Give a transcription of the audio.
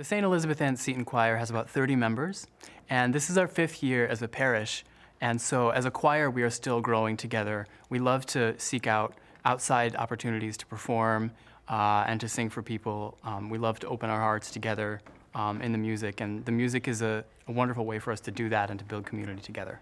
The St. Elizabeth Ann Seton Choir has about 30 members, and this is our fifth year as a parish. And so, as a choir, we are still growing together. We love to seek out outside opportunities to perform uh, and to sing for people. Um, we love to open our hearts together um, in the music, and the music is a, a wonderful way for us to do that and to build community together.